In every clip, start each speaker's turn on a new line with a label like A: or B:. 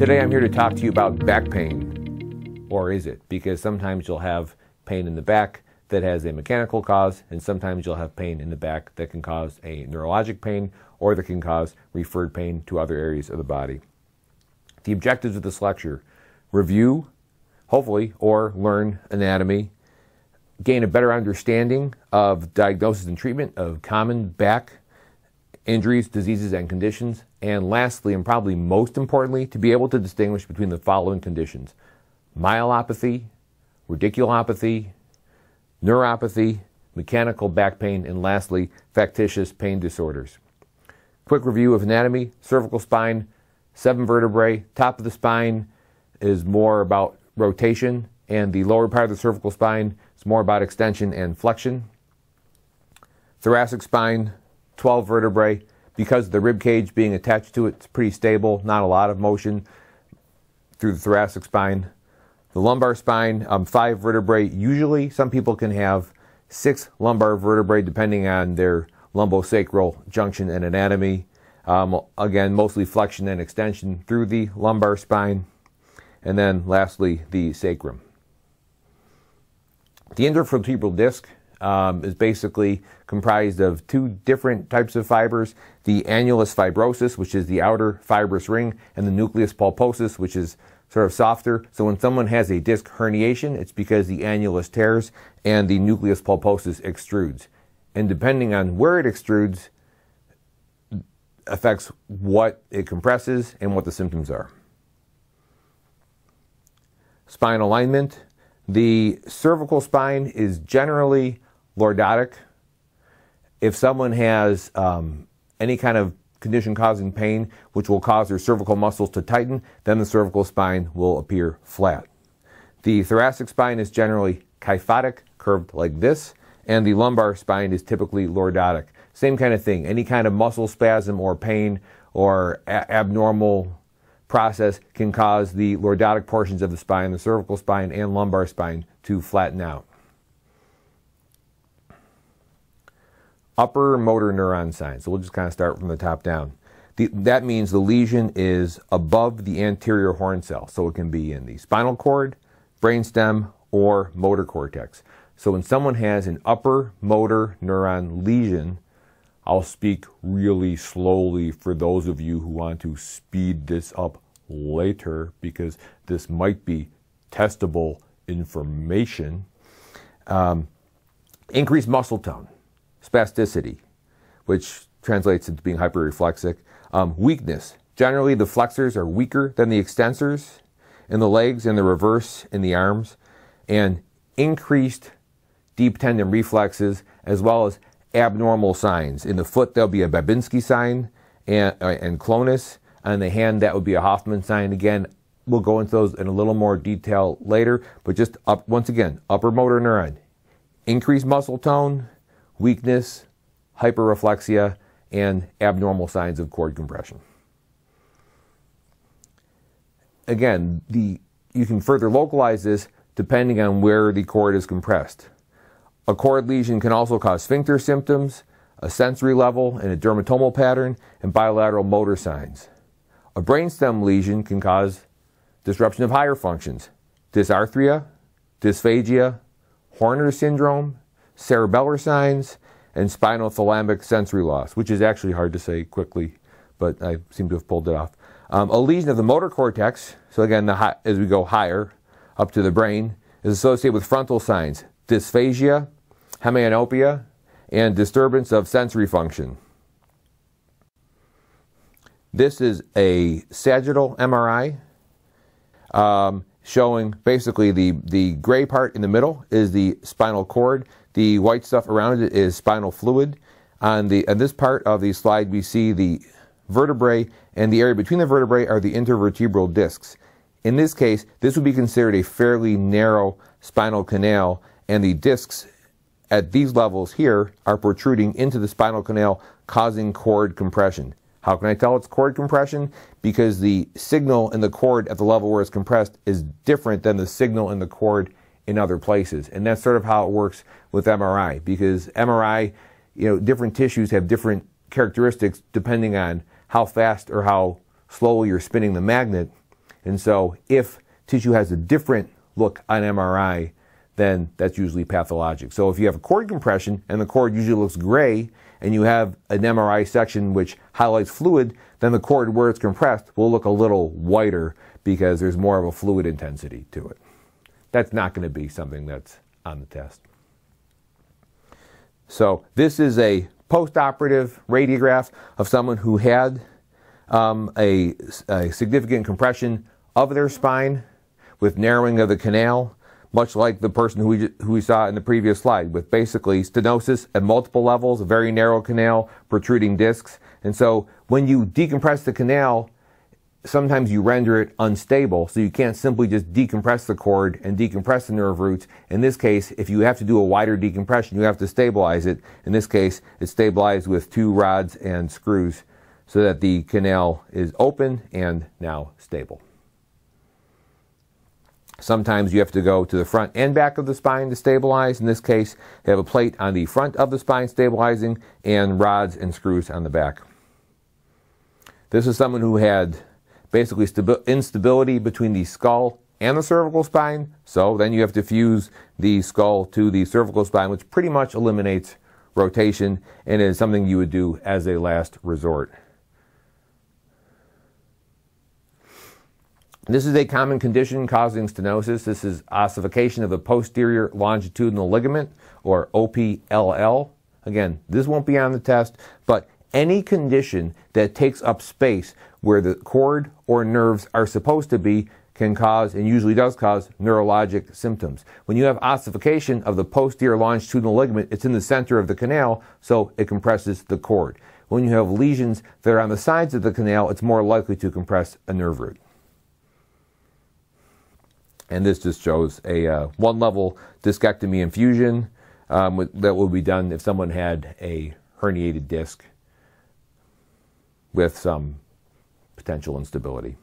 A: Today I'm here to talk to you about back pain. Or is it? Because sometimes you'll have pain in the back that has a mechanical cause, and sometimes you'll have pain in the back that can cause a neurologic pain or that can cause referred pain to other areas of the body. The objectives of this lecture review, hopefully, or learn anatomy, gain a better understanding of diagnosis and treatment of common back injuries, diseases, and conditions. And lastly, and probably most importantly, to be able to distinguish between the following conditions myelopathy, radiculopathy, neuropathy, mechanical back pain, and lastly, factitious pain disorders. Quick review of anatomy cervical spine, seven vertebrae. Top of the spine is more about rotation, and the lower part of the cervical spine is more about extension and flexion. Thoracic spine, 12 vertebrae. Because the rib cage being attached to it, it's pretty stable, not a lot of motion through the thoracic spine. The lumbar spine, um, five vertebrae. Usually, some people can have six lumbar vertebrae depending on their lumbosacral junction and anatomy. Um, again, mostly flexion and extension through the lumbar spine. And then lastly, the sacrum. The intervertebral disc um, is basically comprised of two different types of fibers the annulus fibrosus, which is the outer fibrous ring, and the nucleus pulposus, which is sort of softer. So when someone has a disc herniation, it's because the annulus tears and the nucleus pulposus extrudes. And depending on where it extrudes, affects what it compresses and what the symptoms are. Spine alignment. The cervical spine is generally lordotic. If someone has um, any kind of condition causing pain, which will cause their cervical muscles to tighten, then the cervical spine will appear flat. The thoracic spine is generally kyphotic, curved like this, and the lumbar spine is typically lordotic. Same kind of thing. Any kind of muscle spasm or pain or abnormal process can cause the lordotic portions of the spine, the cervical spine and lumbar spine, to flatten out. Upper motor neuron signs. So we'll just kind of start from the top down. The, that means the lesion is above the anterior horn cell. So it can be in the spinal cord, brainstem, or motor cortex. So when someone has an upper motor neuron lesion, I'll speak really slowly for those of you who want to speed this up later because this might be testable information. Um, increased muscle tone spasticity, which translates into being hyperreflexic. Um, weakness. Generally, the flexors are weaker than the extensors in the legs and the reverse in the arms, and increased deep tendon reflexes as well as abnormal signs. In the foot, there'll be a Babinski sign and, uh, and clonus. On the hand, that would be a Hoffman sign. Again, we'll go into those in a little more detail later, but just up once again, upper motor neuron, increased muscle tone, weakness, hyperreflexia, and abnormal signs of cord compression. Again, the, you can further localize this depending on where the cord is compressed. A cord lesion can also cause sphincter symptoms, a sensory level, and a dermatomal pattern, and bilateral motor signs. A brainstem lesion can cause disruption of higher functions, dysarthria, dysphagia, Horner syndrome, cerebellar signs, and spinothalamic sensory loss, which is actually hard to say quickly, but I seem to have pulled it off. Um, a lesion of the motor cortex, so again, high, as we go higher up to the brain, is associated with frontal signs, dysphagia, hemianopia, and disturbance of sensory function. This is a sagittal MRI um, showing basically the, the gray part in the middle is the spinal cord the white stuff around it is spinal fluid. On, the, on this part of the slide, we see the vertebrae, and the area between the vertebrae are the intervertebral discs. In this case, this would be considered a fairly narrow spinal canal, and the discs at these levels here are protruding into the spinal canal, causing cord compression. How can I tell it's cord compression? Because the signal in the cord at the level where it's compressed is different than the signal in the cord in other places. And that's sort of how it works with MRI because MRI, you know, different tissues have different characteristics depending on how fast or how slowly you're spinning the magnet. And so if tissue has a different look on MRI, then that's usually pathologic. So if you have a cord compression and the cord usually looks gray and you have an MRI section which highlights fluid, then the cord where it's compressed will look a little whiter because there's more of a fluid intensity to it. That's not going to be something that's on the test. So this is a post-operative radiograph of someone who had um, a, a significant compression of their spine with narrowing of the canal, much like the person who we, who we saw in the previous slide, with basically stenosis at multiple levels, a very narrow canal, protruding discs. And so when you decompress the canal, sometimes you render it unstable, so you can't simply just decompress the cord and decompress the nerve roots. In this case, if you have to do a wider decompression, you have to stabilize it. In this case, it's stabilized with two rods and screws so that the canal is open and now stable. Sometimes you have to go to the front and back of the spine to stabilize. In this case, they have a plate on the front of the spine stabilizing and rods and screws on the back. This is someone who had basically instability between the skull and the cervical spine. So then you have to fuse the skull to the cervical spine, which pretty much eliminates rotation and is something you would do as a last resort. This is a common condition causing stenosis. This is ossification of the posterior longitudinal ligament, or OPLL. Again, this won't be on the test, but any condition that takes up space where the cord or nerves are supposed to be can cause, and usually does cause, neurologic symptoms. When you have ossification of the posterior longitudinal ligament, it's in the center of the canal, so it compresses the cord. When you have lesions that are on the sides of the canal, it's more likely to compress a nerve root. And this just shows a uh, one level discectomy and fusion um, that will be done if someone had a herniated disc with some potential instability.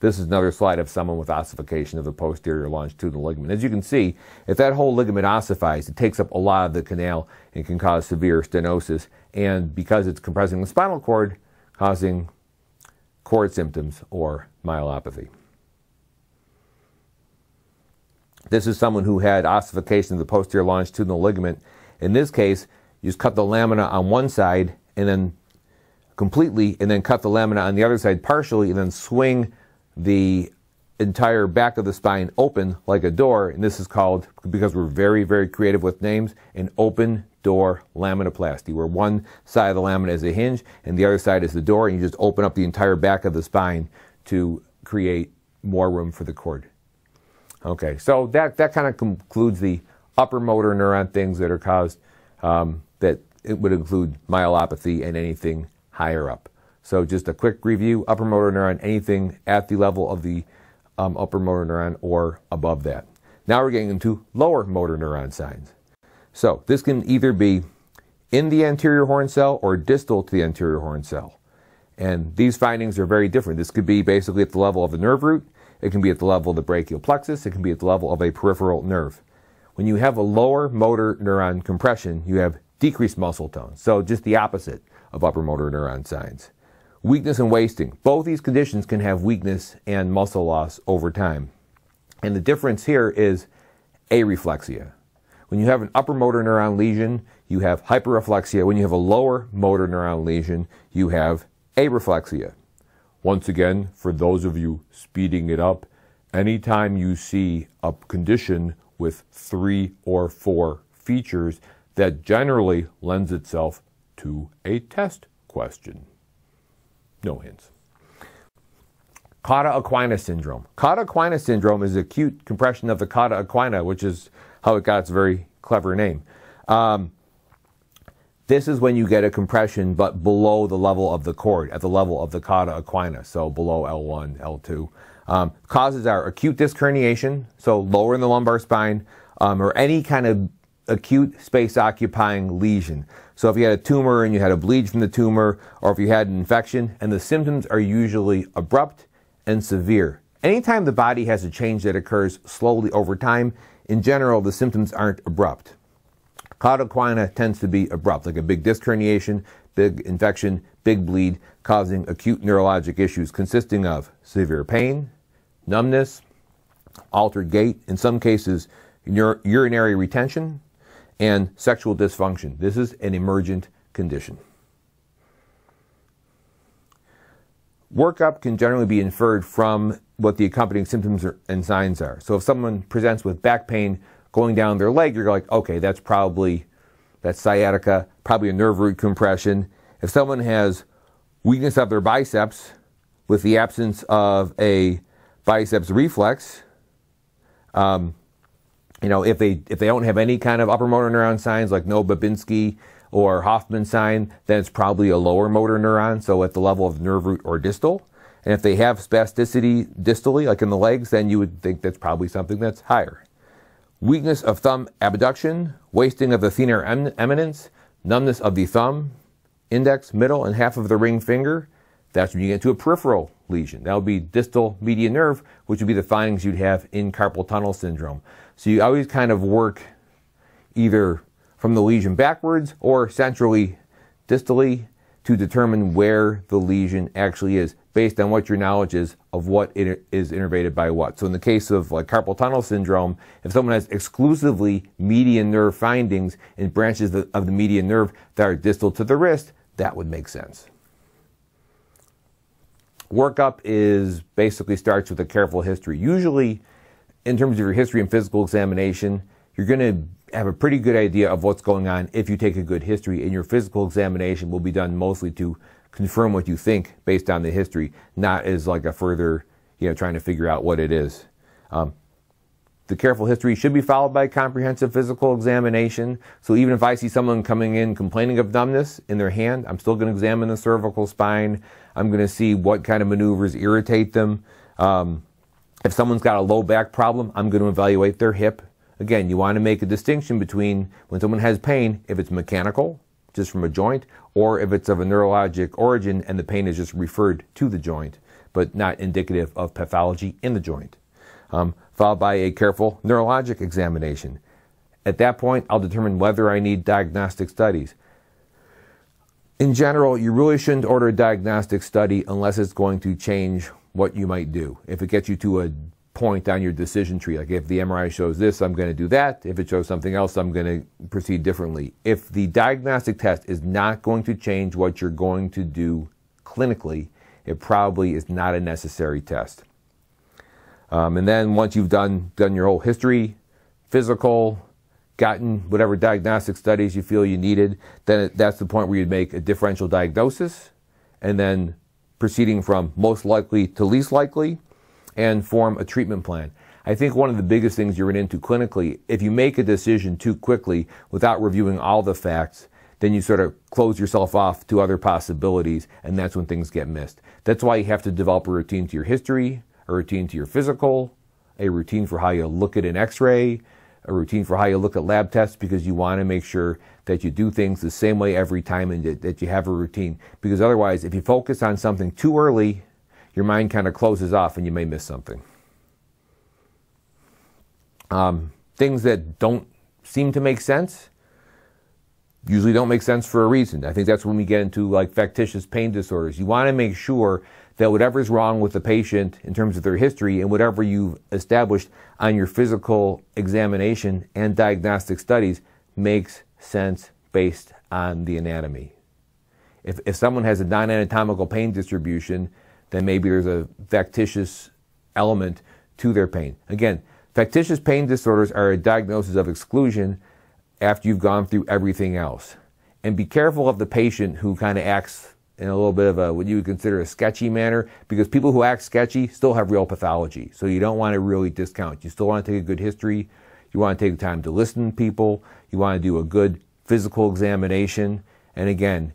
A: This is another slide of someone with ossification of the posterior longitudinal ligament. As you can see, if that whole ligament ossifies, it takes up a lot of the canal and can cause severe stenosis. And because it's compressing the spinal cord, causing cord symptoms or myelopathy. This is someone who had ossification of the posterior longitudinal ligament. In this case, you just cut the lamina on one side and then completely and then cut the lamina on the other side partially and then swing the entire back of the spine open like a door. And this is called, because we're very, very creative with names, an open door laminoplasty, where one side of the lamina is a hinge and the other side is the door, and you just open up the entire back of the spine to create more room for the cord. Okay, so that, that kind of concludes the upper motor neuron things that are caused, um, that it would include myelopathy and anything higher up. So just a quick review, upper motor neuron, anything at the level of the um, upper motor neuron or above that. Now we're getting into lower motor neuron signs. So this can either be in the anterior horn cell or distal to the anterior horn cell. And these findings are very different. This could be basically at the level of the nerve root. It can be at the level of the brachial plexus. It can be at the level of a peripheral nerve. When you have a lower motor neuron compression, you have decreased muscle tone. So just the opposite of upper motor neuron signs. Weakness and wasting. Both these conditions can have weakness and muscle loss over time. And the difference here is areflexia. When you have an upper motor neuron lesion, you have hyperreflexia. When you have a lower motor neuron lesion, you have areflexia. Once again, for those of you speeding it up, anytime you see a condition with three or four features, that generally lends itself to a test question. No hints. Cauda equina syndrome. Cauda equina syndrome is acute compression of the cauda equina, which is how it got its very clever name. Um, this is when you get a compression, but below the level of the cord, at the level of the cauda equina, so below L1, L2. Um, causes are acute disc herniation, so lower in the lumbar spine, um, or any kind of acute space occupying lesion. So if you had a tumor and you had a bleed from the tumor, or if you had an infection, and the symptoms are usually abrupt and severe. Anytime the body has a change that occurs slowly over time, in general, the symptoms aren't abrupt. Cauda equina tends to be abrupt, like a big disc herniation, big infection, big bleed, causing acute neurologic issues consisting of severe pain, numbness, altered gait, in some cases, ur- urinary retention, and sexual dysfunction. This is an emergent condition. Workup can generally be inferred from what the accompanying symptoms and signs are. So if someone presents with back pain going down their leg, you're like, okay, that's probably that's sciatica, probably a nerve root compression. If someone has weakness of their biceps with the absence of a biceps reflex, um, you know, if they if they don't have any kind of upper motor neuron signs like no Babinski or Hoffman sign, then it's probably a lower motor neuron, so at the level of nerve root or distal. And if they have spasticity distally, like in the legs, then you would think that's probably something that's higher. Weakness of thumb abduction, wasting of the thenar eminence, numbness of the thumb, index, middle, and half of the ring finger. That's when you get into a peripheral lesion. That would be distal median nerve, which would be the findings you'd have in carpal tunnel syndrome. So you always kind of work either from the lesion backwards or centrally distally to determine where the lesion actually is based on what your knowledge is of what it is innervated by what. So in the case of like carpal tunnel syndrome, if someone has exclusively median nerve findings in branches of the median nerve that are distal to the wrist, that would make sense. Workup is basically starts with a careful history. Usually, in terms of your history and physical examination, you're going to have a pretty good idea of what's going on if you take a good history, and your physical examination will be done mostly to confirm what you think based on the history, not as like a further, you know, trying to figure out what it is. Um, the careful history should be followed by a comprehensive physical examination. So even if I see someone coming in complaining of numbness in their hand, I'm still going to examine the cervical spine. I'm going to see what kind of maneuvers irritate them. Um, if someone's got a low back problem, I'm going to evaluate their hip Again, you want to make a distinction between when someone has pain, if it's mechanical, just from a joint, or if it's of a neurologic origin and the pain is just referred to the joint, but not indicative of pathology in the joint. Um, followed by a careful neurologic examination. At that point, I'll determine whether I need diagnostic studies. In general, you really shouldn't order a diagnostic study unless it's going to change what you might do. If it gets you to a point on your decision tree. Like if the MRI shows this, I'm going to do that. If it shows something else, I'm going to proceed differently. If the diagnostic test is not going to change what you're going to do clinically, it probably is not a necessary test. Um, and then once you've done done your whole history, physical, gotten whatever diagnostic studies you feel you needed, then it, that's the point where you'd make a differential diagnosis, and then proceeding from most likely to least likely and form a treatment plan. I think one of the biggest things you run into clinically, if you make a decision too quickly without reviewing all the facts, then you sort of close yourself off to other possibilities, and that's when things get missed. That's why you have to develop a routine to your history, a routine to your physical, a routine for how you look at an x ray, a routine for how you look at lab tests, because you want to make sure that you do things the same way every time and that you have a routine. Because otherwise, if you focus on something too early, your mind kind of closes off and you may miss something. Um, things that don't seem to make sense usually don't make sense for a reason. I think that's when we get into like factitious pain disorders. You want to make sure that whatever's wrong with the patient in terms of their history and whatever you've established on your physical examination and diagnostic studies makes sense based on the anatomy. If, if someone has a non anatomical pain distribution, then maybe there's a factitious element to their pain. Again, factitious pain disorders are a diagnosis of exclusion after you've gone through everything else. And be careful of the patient who kind of acts in a little bit of a what you would consider a sketchy manner because people who act sketchy still have real pathology. So you don't want to really discount. You still want to take a good history. You want to take the time to listen to people. You want to do a good physical examination. And again,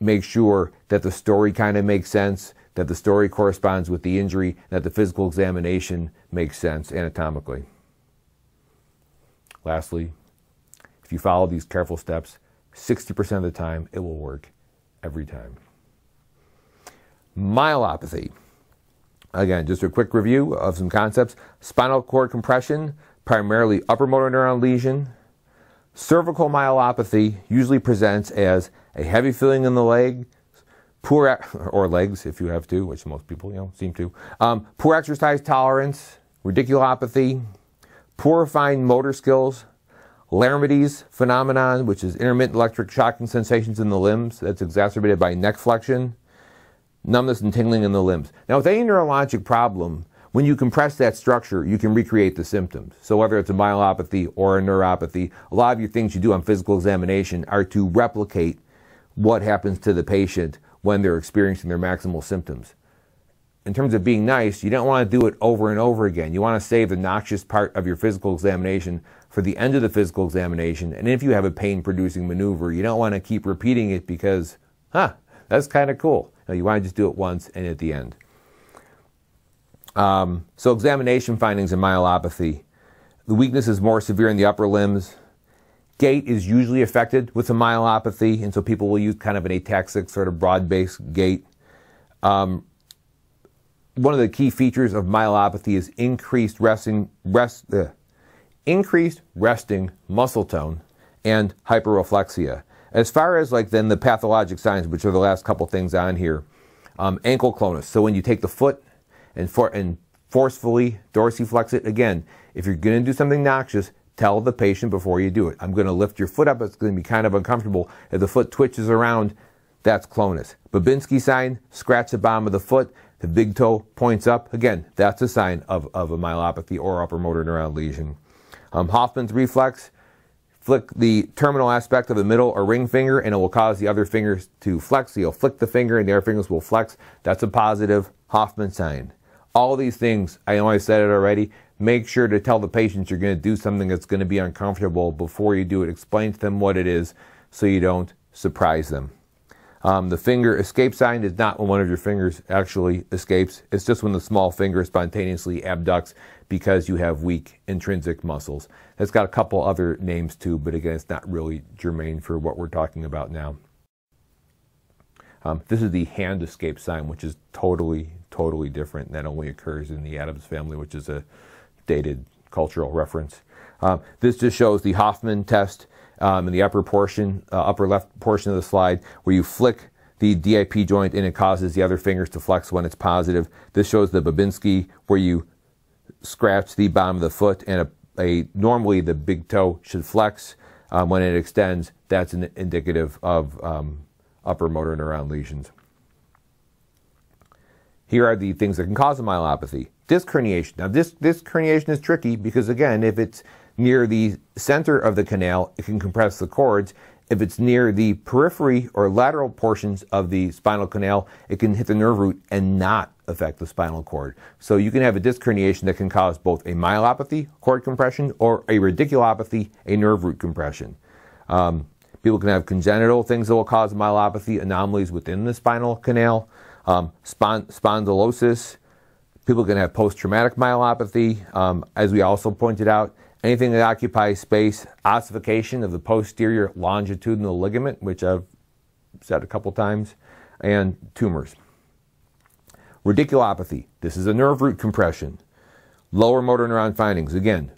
A: make sure that the story kind of makes sense that the story corresponds with the injury, that the physical examination makes sense anatomically. Lastly, if you follow these careful steps, 60% of the time it will work every time. Myelopathy. Again, just a quick review of some concepts. Spinal cord compression, primarily upper motor neuron lesion. Cervical myelopathy usually presents as a heavy feeling in the leg, poor or legs if you have to, which most people you know seem to. Um, poor exercise tolerance, radiculopathy, poor fine motor skills, Lhermitte's phenomenon, which is intermittent electric shocking sensations in the limbs that's exacerbated by neck flexion, numbness and tingling in the limbs. Now, with any neurologic problem, when you compress that structure, you can recreate the symptoms. So whether it's a myelopathy or a neuropathy, a lot of your things you do on physical examination are to replicate what happens to the patient when they're experiencing their maximal symptoms. In terms of being nice, you don't want to do it over and over again. You want to save the noxious part of your physical examination for the end of the physical examination. And if you have a pain producing maneuver, you don't want to keep repeating it because, huh, that's kind of cool. You want to just do it once and at the end. Um, so, examination findings in myelopathy. The weakness is more severe in the upper limbs. Gait is usually affected with a myelopathy, and so people will use kind of an ataxic, sort of broad based gait. Um, one of the key features of myelopathy is increased resting, rest, uh, increased resting muscle tone and hyperreflexia. As far as like then the pathologic signs, which are the last couple things on here, um, ankle clonus. So when you take the foot and, for, and forcefully dorsiflex it, again, if you're going to do something noxious, Tell the patient before you do it. I'm going to lift your foot up. It's going to be kind of uncomfortable. If the foot twitches around, that's clonus. Babinski sign, scratch the bottom of the foot. The big toe points up. Again, that's a sign of, of a myelopathy or upper motor neuron lesion. Um, Hoffman's reflex, flick the terminal aspect of the middle or ring finger and it will cause the other fingers to flex. So you'll flick the finger and the other fingers will flex. That's a positive Hoffman sign. All these things, I know I said it already, make sure to tell the patients you're going to do something that's going to be uncomfortable before you do it. Explain to them what it is so you don't surprise them. Um, the finger escape sign is not when one of your fingers actually escapes. It's just when the small finger spontaneously abducts because you have weak intrinsic muscles. It's got a couple other names too, but again, it's not really germane for what we're talking about now. Um, this is the hand escape sign, which is totally, totally different. That only occurs in the Addams family, which is a dated cultural reference. Um, this just shows the Hoffman test um, in the upper portion, uh, upper left portion of the slide, where you flick the DIP joint and it causes the other fingers to flex when it's positive. This shows the Babinski, where you scratch the bottom of the foot and a, a normally the big toe should flex. Um, when it extends, that's an indicative of um, upper motor neuron lesions. Here are the things that can cause a myelopathy disc herniation. Now, this disc herniation is tricky because, again, if it's near the center of the canal, it can compress the cords. If it's near the periphery or lateral portions of the spinal canal, it can hit the nerve root and not affect the spinal cord. So you can have a disc herniation that can cause both a myelopathy, cord compression, or a radiculopathy, a nerve root compression. Um, people can have congenital things that will cause myelopathy, anomalies within the spinal canal, um, spondylosis, People can have post-traumatic myelopathy. Um, as we also pointed out, anything that occupies space, ossification of the posterior longitudinal ligament, which I've said a couple times, and tumors. Radiculopathy. This is a nerve root compression. Lower motor neuron findings. Again,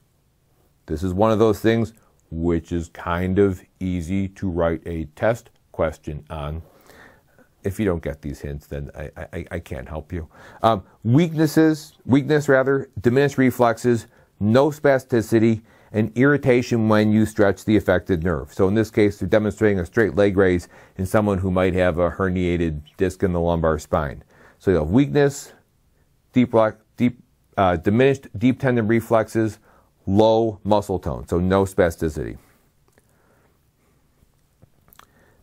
A: this is one of those things which is kind of easy to write a test question on if you don't get these hints, then I, I, I can't help you. Um, weaknesses, weakness rather, diminished reflexes, no spasticity, and irritation when you stretch the affected nerve. So in this case, they're demonstrating a straight leg raise in someone who might have a herniated disc in the lumbar spine. So you have weakness, deep, deep, uh, diminished deep tendon reflexes, low muscle tone, so no spasticity.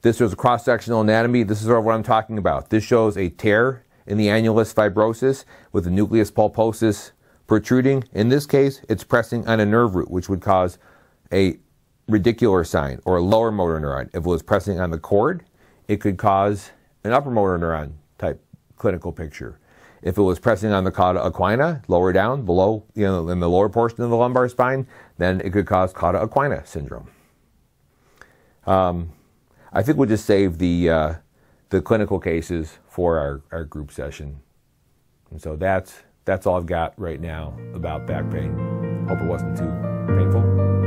A: This shows a cross-sectional anatomy. This is what I'm talking about. This shows a tear in the annulus fibrosus with the nucleus pulposus protruding. In this case, it's pressing on a nerve root, which would cause a radicular sign or a lower motor neuron. If it was pressing on the cord, it could cause an upper motor neuron type clinical picture. If it was pressing on the cauda equina, lower down, below, you know, in the lower portion of the lumbar spine, then it could cause cauda equina syndrome. Um, I think we'll just save the uh, the clinical cases for our, our group session. And so that's that's all I've got right now about back pain. Hope it wasn't too painful.